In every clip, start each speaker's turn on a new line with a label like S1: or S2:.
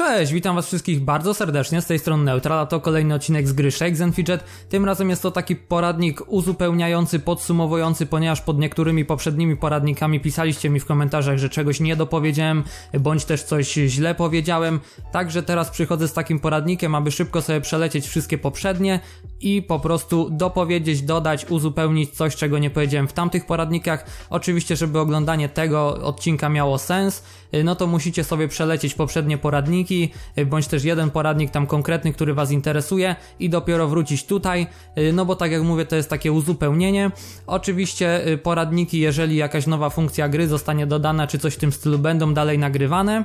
S1: Cześć, witam was wszystkich bardzo serdecznie, z tej strony Neutral, a to kolejny odcinek z gry Shakes and Fidget. Tym razem jest to taki poradnik uzupełniający, podsumowujący, ponieważ pod niektórymi poprzednimi poradnikami pisaliście mi w komentarzach, że czegoś nie dopowiedziałem, bądź też coś źle powiedziałem. Także teraz przychodzę z takim poradnikiem, aby szybko sobie przelecieć wszystkie poprzednie i po prostu dopowiedzieć, dodać, uzupełnić coś, czego nie powiedziałem w tamtych poradnikach. Oczywiście, żeby oglądanie tego odcinka miało sens, no to musicie sobie przelecieć poprzednie poradniki poradniki, y, bądź też jeden poradnik tam konkretny, który Was interesuje i dopiero wrócić tutaj, y, no bo tak jak mówię, to jest takie uzupełnienie. Oczywiście y, poradniki, jeżeli jakaś nowa funkcja gry zostanie dodana, czy coś w tym stylu, będą dalej nagrywane.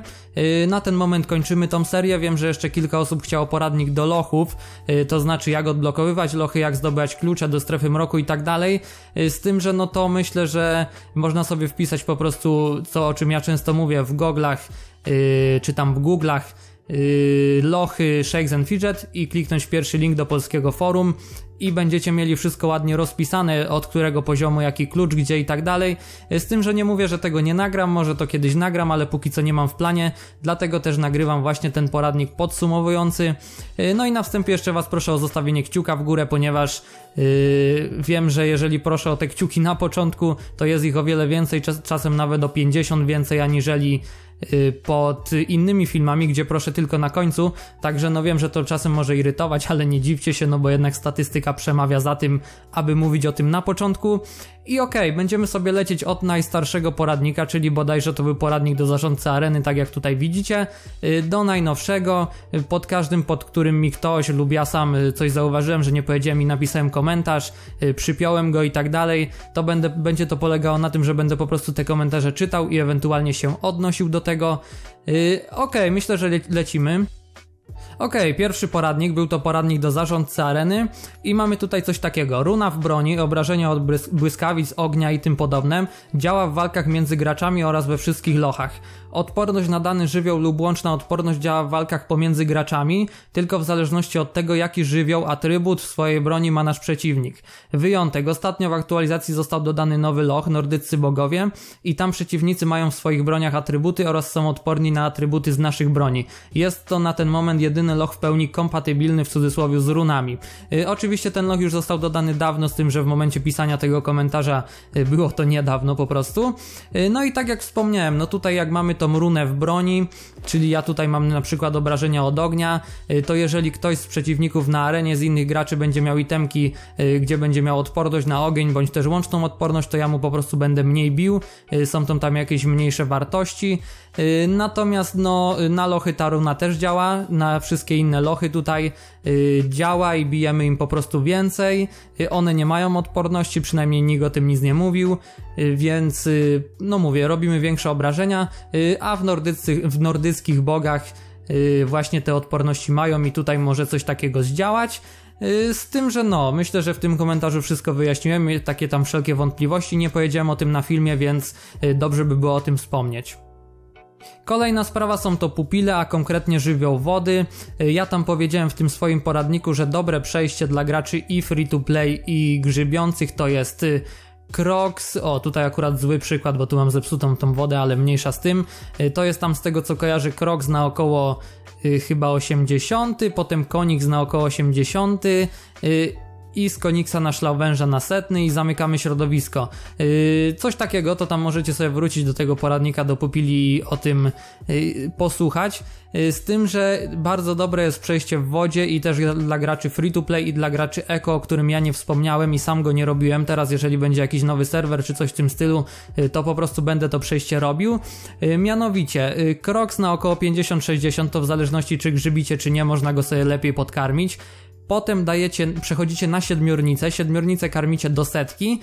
S1: Na ten moment kończymy tą serię. Wiem, że jeszcze kilka osób chciało poradnik do lochów, to znaczy jak odblokowywać lochy, jak zdobywać klucze do strefy mroku i tak dalej. Z tym, że no to myślę, że można sobie wpisać po prostu to, o czym ja często mówię w goglach yy, czy tam w Google'ach yy, lochy Shakes and Fidget i kliknąć pierwszy link do polskiego forum i będziecie mieli wszystko ładnie rozpisane, od którego poziomu, jaki klucz, gdzie i tak dalej. Z tym, że nie mówię, że tego nie nagram, może to kiedyś nagram, ale póki co nie mam w planie, dlatego też nagrywam właśnie ten poradnik podsumowujący. No i na wstępie jeszcze Was proszę o zostawienie kciuka w górę, ponieważ yy, wiem, że jeżeli proszę o te kciuki na początku, to jest ich o wiele więcej, czas, czasem nawet o 50 więcej, aniżeli pod innymi filmami, gdzie proszę tylko na końcu, także no wiem, że to czasem może irytować, ale nie dziwcie się, no bo jednak statystyka przemawia za tym, aby mówić o tym na początku. I okej, okay, będziemy sobie lecieć od najstarszego poradnika, czyli bodajże to był poradnik do zarządcy areny, tak jak tutaj widzicie, y, do najnowszego, y, pod każdym, pod którym mi ktoś lub ja sam coś zauważyłem, że nie powiedziałem i napisałem komentarz, przypiąłem go i tak dalej, to będę, będzie to polegało na tym, że będę po prostu te komentarze czytał i ewentualnie się odnosił do tego. Okej, okay, myślę, że le lecimy. Ok, pierwszy poradnik był to poradnik do zarządcy areny i mamy tutaj coś takiego. Runa w broni, obrażenia od błyskawic, ognia i tym podobne działa w walkach między graczami oraz we wszystkich lochach. Odporność na dany żywioł lub łączna odporność działa w walkach pomiędzy graczami, tylko w zależności od tego, jaki żywioł, atrybut w swojej broni ma nasz przeciwnik. Wyjątek. Ostatnio w aktualizacji został dodany nowy loch, nordyccy bogowie, i tam przeciwnicy mają w swoich broniach atrybuty oraz są odporni na atrybuty z naszych broni. Jest to na ten moment jedyny loch w pełni kompatybilny w cudzysłowie z runami. Yy, oczywiście ten loch już został dodany dawno, z tym, że w momencie pisania tego komentarza yy, było to niedawno po prostu. Yy, no i tak jak wspomniałem, no tutaj jak mamy tą runę w broni, czyli ja tutaj mam na przykład obrażenia od ognia, y, to jeżeli ktoś z przeciwników na arenie z innych graczy będzie miał itemki, y, gdzie będzie miał odporność na ogień, bądź też łączną odporność, to ja mu po prostu będę mniej bił, y, są tam tam jakieś mniejsze wartości, natomiast no na lochy ta runa też działa, na wszystkie inne lochy tutaj działa i bijemy im po prostu więcej, one nie mają odporności, przynajmniej nikt o tym nic nie mówił, więc no mówię, robimy większe obrażenia, a w, nordycy, w nordyckich bogach y, właśnie te odporności mają i tutaj może coś takiego zdziałać. Y, z tym, że no, myślę, że w tym komentarzu wszystko wyjaśniłem, takie tam wszelkie wątpliwości, nie powiedziałem o tym na filmie, więc y, dobrze by było o tym wspomnieć. Kolejna sprawa są to pupile, a konkretnie żywioł wody. Ja tam powiedziałem w tym swoim poradniku, że dobre przejście dla graczy i free to play i grzybiących to jest Crocs, o tutaj akurat zły przykład, bo tu mam zepsutą tą wodę, ale mniejsza z tym. Y, to jest tam z tego co kojarzy Crocs na około y, chyba 80, potem Konix na około 80, y, i z Koniksa na szlauwęża na setny i zamykamy środowisko. Yy, coś takiego, to tam możecie sobie wrócić do tego poradnika do pupili i o tym yy, posłuchać. Yy, z tym, że bardzo dobre jest przejście w wodzie i też dla graczy free to play i dla graczy eco, o którym ja nie wspomniałem i sam go nie robiłem. Teraz, jeżeli będzie jakiś nowy serwer czy coś w tym stylu, yy, to po prostu będę to przejście robił. Yy, mianowicie, yy, Crocs na około 50-60 to w zależności czy grzybicie czy nie, można go sobie lepiej podkarmić. Potem dajecie, przechodzicie na siedmiornicę, siedmiornicę karmicie do setki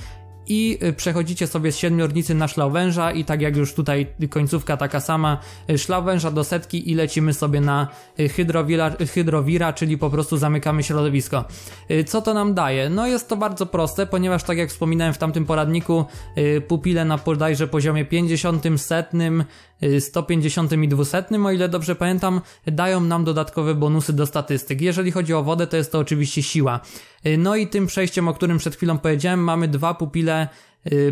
S1: i y, przechodzicie sobie z siedmiornicy na szlauwęża i tak jak już tutaj końcówka taka sama, y, szlauwęża do setki i lecimy sobie na y, hydrowira, hydrowira, czyli po prostu zamykamy środowisko. Co to nam daje? No jest to bardzo proste, ponieważ tak jak wspominałem w tamtym poradniku, pupile na bodajże poziomie 50, setnym, 150 i 200, o ile dobrze pamiętam, dają nam dodatkowe bonusy do statystyk. Jeżeli chodzi o wodę, to jest to oczywiście siła. No i tym przejściem, o którym przed chwilą powiedziałem, mamy dwa pupile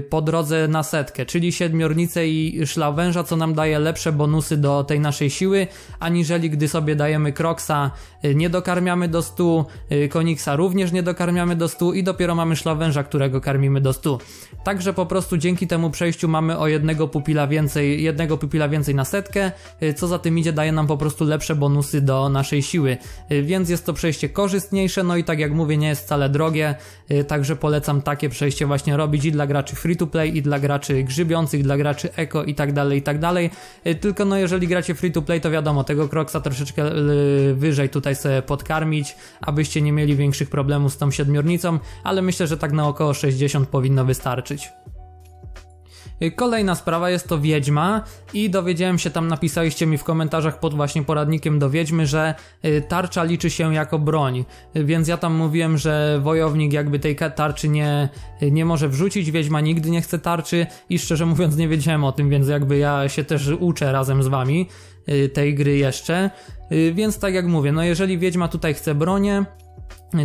S1: po drodze na setkę, czyli siedmiornicę i szlawęża, co nam daje lepsze bonusy do tej naszej siły, aniżeli gdy sobie dajemy kroksa, nie dokarmiamy do 100, koniksa również nie dokarmiamy do 100 i dopiero mamy szlawęża, którego karmimy do 100. Także po prostu dzięki temu przejściu mamy o jednego pupila więcej, jednego pupila więcej na setkę, co za tym idzie daje nam po prostu lepsze bonusy do naszej siły, więc jest to przejście korzystniejsze, no i tak jak mówię nie jest wcale drogie, także polecam takie przejście właśnie robić i dla graczy free to play i dla graczy grzybiących, dla graczy eko i tak dalej, i tak dalej, tylko no jeżeli gracie free to play to wiadomo, tego kroksa troszeczkę wyżej tutaj sobie podkarmić, abyście nie mieli większych problemów z tą siedmiornicą, ale myślę, że tak na około 60 powinno wystarczyć. Kolejna sprawa jest to Wiedźma i dowiedziałem się tam, napisaliście mi w komentarzach pod właśnie poradnikiem do Wiedźmy, że y, tarcza liczy się jako broń, więc ja tam mówiłem, że wojownik jakby tej tarczy nie, nie może wrzucić, Wiedźma nigdy nie chce tarczy i szczerze mówiąc nie wiedziałem o tym, więc jakby ja się też uczę razem z wami y, tej gry jeszcze, y, więc tak jak mówię, no jeżeli Wiedźma tutaj chce bronię,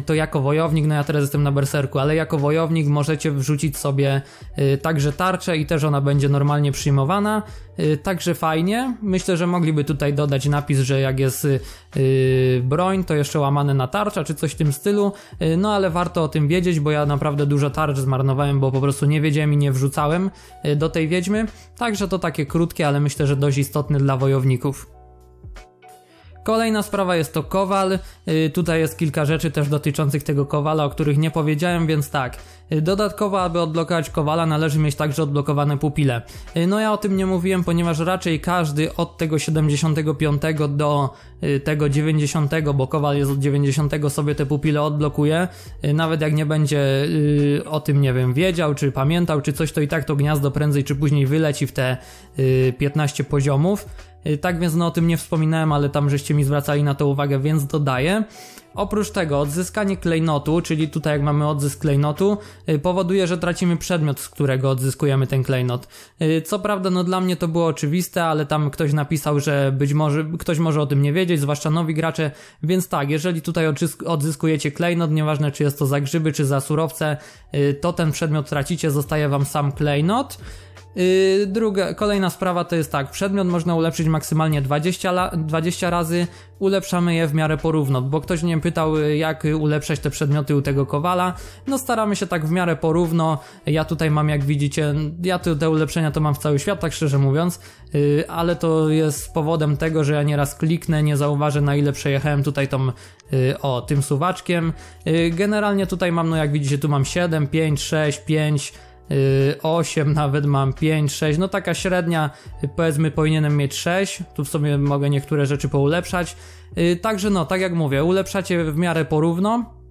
S1: to jako wojownik, no ja teraz jestem na berserku, ale jako wojownik możecie wrzucić sobie y, także tarczę i też ona będzie normalnie przyjmowana, y, także fajnie. Myślę, że mogliby tutaj dodać napis, że jak jest y, broń, to jeszcze łamane na tarcza, czy coś w tym stylu, no ale warto o tym wiedzieć, bo ja naprawdę dużo tarcz zmarnowałem, bo po prostu nie wiedziałem i nie wrzucałem do tej wiedźmy, także to takie krótkie, ale myślę, że dość istotne dla wojowników. Kolejna sprawa jest to kowal. Y, tutaj jest kilka rzeczy też dotyczących tego kowala, o których nie powiedziałem, więc tak. Y, dodatkowo, aby odblokować kowala, należy mieć także odblokowane pupile. Y, no ja o tym nie mówiłem, ponieważ raczej każdy od tego 75 do tego 90, bo kowal jest od 90 sobie te pupile odblokuje. Nawet jak nie będzie o tym, nie wiem, wiedział, czy pamiętał, czy coś, to i tak to gniazdo prędzej czy później wyleci w te 15 poziomów. Y, tak więc no o tym nie wspominałem, ale tam żeście mi zwracali na to uwagę, więc dodaję. Oprócz tego odzyskanie klejnotu, czyli tutaj jak mamy odzysk klejnotu, y, powoduje, że tracimy przedmiot, z którego odzyskujemy ten klejnot. Y, co prawda, no dla mnie to było oczywiste, ale tam ktoś napisał, że być może ktoś może o tym nie wiedzieć, zwłaszcza nowi gracze, więc tak, jeżeli tutaj odzyskujecie klejnot, nieważne czy jest to za grzyby, czy za surowce, to ten przedmiot tracicie, zostaje wam sam klejnot. Yy, druga, kolejna sprawa to jest tak, przedmiot można ulepszyć maksymalnie 20, la, 20 razy, ulepszamy je w miarę porówno, bo ktoś mnie pytał jak ulepszać te przedmioty u tego kowala, no staramy się tak w miarę porówno, ja tutaj mam jak widzicie, ja te ulepszenia to mam w cały świat, tak szczerze mówiąc, yy, ale to jest powodem tego, że ja nieraz kliknę, nie zauważę na ile przejechałem tutaj tą, yy, o, tym suwaczkiem, generalnie tutaj mam, no jak widzicie, tu mam 7, 5, 6, 5, 8 nawet mam 5, 6, no taka średnia powiedzmy powinienem mieć 6, tu sobie mogę niektóre rzeczy poulepszać, y, także no tak jak mówię, ulepszacie w miarę porówno, y,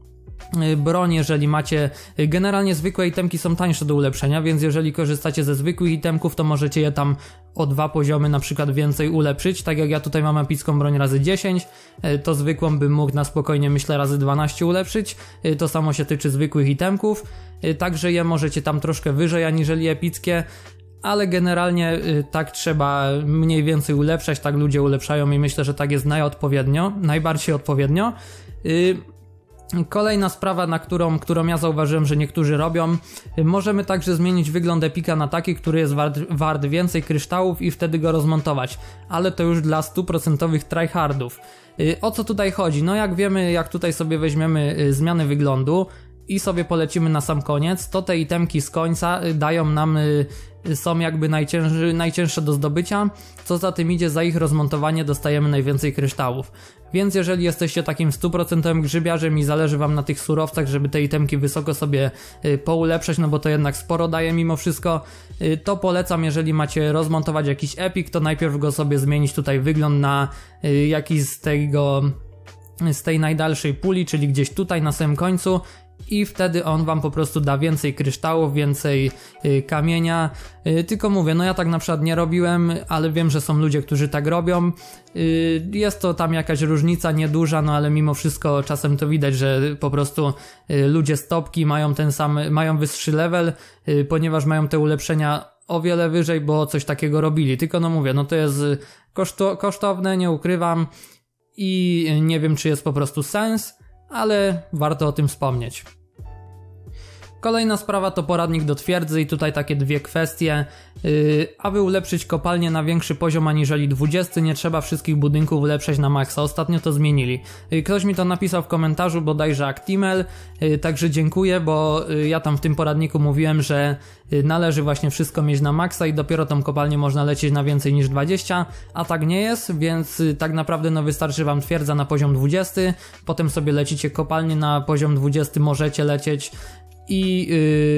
S1: broń, jeżeli macie. Y, generalnie zwykłe itemki są tańsze do ulepszenia, więc jeżeli korzystacie ze zwykłych itemków, to możecie je tam o dwa poziomy na przykład więcej ulepszyć. Tak jak ja tutaj mam epicką broń razy 10, to zwykłą bym mógł na spokojnie myślę razy 12 ulepszyć. To samo się tyczy zwykłych itemków. Y, także je możecie tam troszkę wyżej aniżeli epickie, ale generalnie y, tak trzeba mniej więcej ulepszać, tak ludzie ulepszają i myślę, że tak jest najodpowiednio, najbardziej odpowiednio. Y, kolejna sprawa, na którą, którą ja zauważyłem, że niektórzy robią, możemy także zmienić wygląd epika na taki, który jest wart, wart więcej kryształów i wtedy go rozmontować, ale to już dla stuprocentowych tryhardów. O co tutaj chodzi? No jak wiemy, jak tutaj sobie weźmiemy zmiany wyglądu, i sobie polecimy na sam koniec, to te itemki z końca y, dają nam, y, są jakby najcięższe do zdobycia, co za tym idzie, za ich rozmontowanie dostajemy najwięcej kryształów. Więc jeżeli jesteście takim stuprocentowym grzybiarzem i zależy wam na tych surowcach, żeby te itemki wysoko sobie y, poulepszać, no bo to jednak sporo daje mimo wszystko, to polecam, jeżeli macie rozmontować jakiś epik, to najpierw go sobie zmienić tutaj wygląd na jakiś z tego z tej najdalszej puli, czyli gdzieś tutaj na samym końcu i wtedy on wam po prostu da więcej kryształów, więcej y, kamienia. Y, tylko mówię, no ja tak na przykład nie robiłem, ale wiem, że są ludzie, którzy tak robią. Y, jest to tam jakaś różnica nieduża, no ale mimo wszystko czasem to widać, że po prostu ludzie z topki mają ten sam, mają wyższy level, ponieważ mają te ulepszenia o wiele wyżej, bo coś takiego robili. Tylko no mówię, no to jest koszto, kosztowne, nie ukrywam i nie wiem, czy jest po prostu sens ale warto o tym wspomnieć. Kolejna sprawa to poradnik do twierdzy i tutaj takie dwie kwestie. Yy, aby ulepszyć kopalnię na większy poziom aniżeli 20, nie trzeba wszystkich budynków ulepszać na maksa. Ostatnio to zmienili. Yy, ktoś mi to napisał w komentarzu, bodajże Actimel, yy, także dziękuję, bo yy, ja tam w tym poradniku mówiłem, że yy, należy właśnie wszystko mieć na maksa i dopiero tą kopalnię można lecieć na więcej niż 20, a tak nie jest, więc yy, tak naprawdę no wystarczy wam twierdza na poziom 20, potem sobie lecicie kopalnię na poziom 20, możecie lecieć i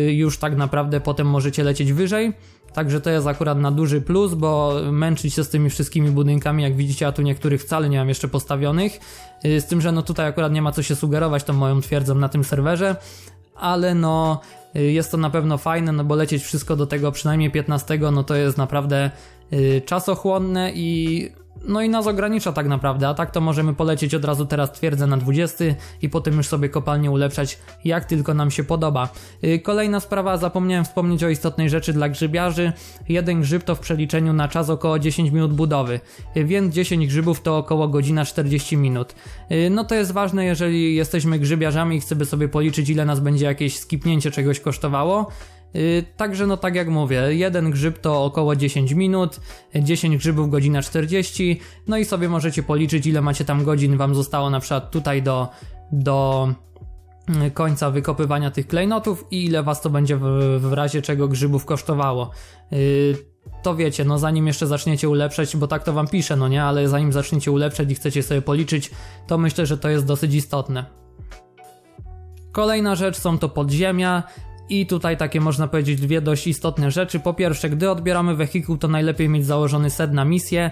S1: yy, już tak naprawdę potem możecie lecieć wyżej. Także to jest akurat na duży plus, bo męczyć się z tymi wszystkimi budynkami, jak widzicie, a tu niektórych wcale nie mam jeszcze postawionych. Yy, z tym, że no tutaj akurat nie ma co się sugerować tą moją twierdzą na tym serwerze, ale no yy, jest to na pewno fajne, no bo lecieć wszystko do tego przynajmniej 15, no to jest naprawdę czasochłonne i no i nas ogranicza tak naprawdę, a tak to możemy polecieć od razu teraz twierdzę na 20 i potem już sobie kopalnie ulepszać jak tylko nam się podoba. Y, kolejna sprawa, zapomniałem wspomnieć o istotnej rzeczy dla grzybiarzy. Jeden grzyb to w przeliczeniu na czas około 10 minut budowy, y, więc 10 grzybów to około godzina 40 minut. Y, no to jest ważne, jeżeli jesteśmy grzybiarzami i chcemy sobie policzyć ile nas będzie jakieś skipnięcie czegoś kosztowało. Y, także no tak jak mówię, jeden grzyb to około 10 minut, 10 grzybów godzina 40, no i sobie możecie policzyć ile macie tam godzin wam zostało na przykład tutaj do, do y, końca wykopywania tych klejnotów i ile was to będzie w, w razie czego grzybów kosztowało. Y, to wiecie, no zanim jeszcze zaczniecie ulepszać, bo tak to wam piszę, no nie, ale zanim zaczniecie ulepszać i chcecie sobie policzyć, to myślę, że to jest dosyć istotne. Kolejna rzecz są to podziemia. I tutaj takie można powiedzieć dwie dość istotne rzeczy. Po pierwsze, gdy odbieramy wehikuł, to najlepiej mieć założony set na misję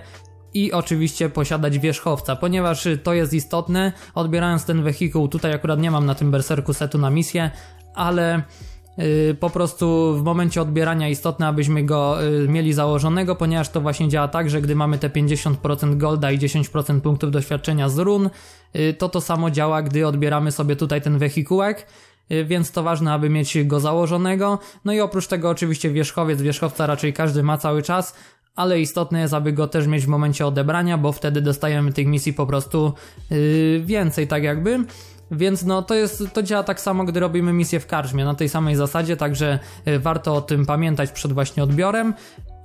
S1: i oczywiście posiadać wierzchowca, ponieważ to jest istotne. Odbierając ten wehikuł, tutaj akurat nie mam na tym berserku setu na misję, ale Yy, po prostu w momencie odbierania istotne, abyśmy go yy, mieli założonego, ponieważ to właśnie działa tak, że gdy mamy te 50% golda i 10% punktów doświadczenia z run, yy, to to samo działa, gdy odbieramy sobie tutaj ten wehikułek. Y, więc to ważne, aby mieć go założonego. No i oprócz tego oczywiście wierzchowiec, wierzchowca raczej każdy ma cały czas, ale istotne jest, aby go też mieć w momencie odebrania, bo wtedy dostajemy tych misji po prostu yy, więcej, tak jakby. Więc no to jest, to działa tak samo, gdy robimy misję w karczmie, na tej samej zasadzie, także yy, warto o tym pamiętać przed właśnie odbiorem.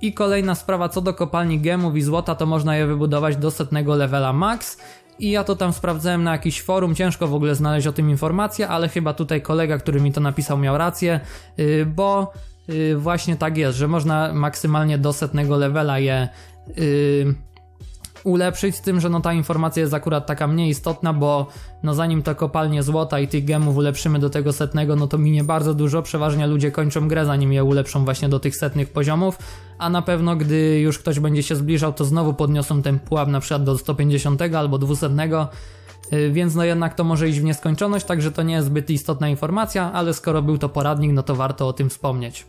S1: I kolejna sprawa co do kopalni gemów i złota, to można je wybudować do setnego levela max i ja to tam sprawdzałem na jakiś forum, ciężko w ogóle znaleźć o tym informację, ale chyba tutaj kolega, który mi to napisał miał rację, yy, bo yy, właśnie tak jest, że można maksymalnie do setnego levela je yy, ulepszyć, z tym, że no ta informacja jest akurat taka mniej istotna, bo no zanim to kopalnie złota i tych gemów ulepszymy do tego setnego, no to minie bardzo dużo, przeważnie ludzie kończą grę zanim je ulepszą właśnie do tych setnych poziomów, a na pewno gdy już ktoś będzie się zbliżał, to znowu podniosą ten pułap na przykład do 150 albo 200, y, więc no jednak to może iść w nieskończoność, także to nie jest zbyt istotna informacja, ale skoro był to poradnik, no to warto o tym wspomnieć.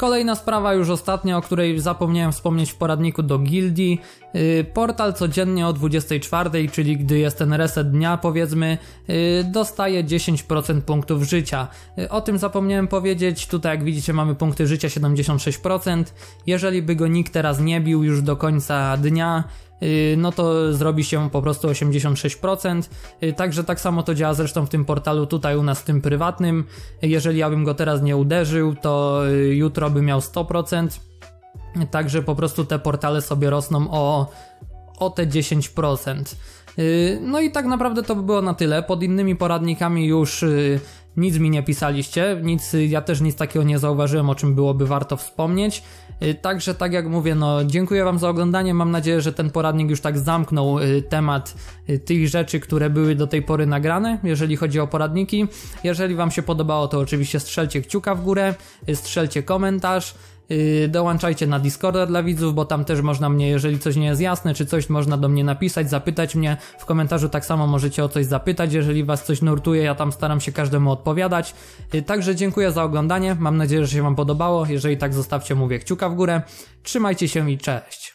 S1: Kolejna sprawa, już ostatnia, o której zapomniałem wspomnieć w poradniku do gildii. Yy, portal codziennie o 24, czyli gdy jest ten reset dnia, powiedzmy, yy, dostaje 10% punktów życia. Yy, o tym zapomniałem powiedzieć. Tutaj, jak widzicie, mamy punkty życia 76%. Jeżeli by go nikt teraz nie bił już do końca dnia, Y, no to zrobi się po prostu 86%. Y, także tak samo to działa zresztą w tym portalu tutaj u nas tym prywatnym. Jeżeli ja bym go teraz nie uderzył, to y, jutro by miał 100%. Także po prostu te portale sobie rosną o, o te 10%. No i tak naprawdę to by było na tyle. Pod innymi poradnikami już nic mi nie pisaliście, nic, ja też nic takiego nie zauważyłem, o czym byłoby warto wspomnieć. Y, także tak jak mówię, no dziękuję Wam za oglądanie. Mam nadzieję, że ten poradnik już tak zamknął y, temat y, tych rzeczy, które były do tej pory nagrane, jeżeli chodzi o poradniki. Jeżeli Wam się podobało, to oczywiście strzelcie kciuka w górę, strzelcie komentarz. Yy, dołączajcie na Discorda dla widzów, bo tam też można mnie, jeżeli coś nie jest jasne, czy coś można do mnie napisać, zapytać mnie. W komentarzu tak samo możecie o coś zapytać, jeżeli was coś nurtuje, ja tam staram się każdemu odpowiadać. Yy, także dziękuję za oglądanie, mam nadzieję, że się wam podobało. Jeżeli tak, zostawcie mówię kciuka w górę. Trzymajcie się i cześć.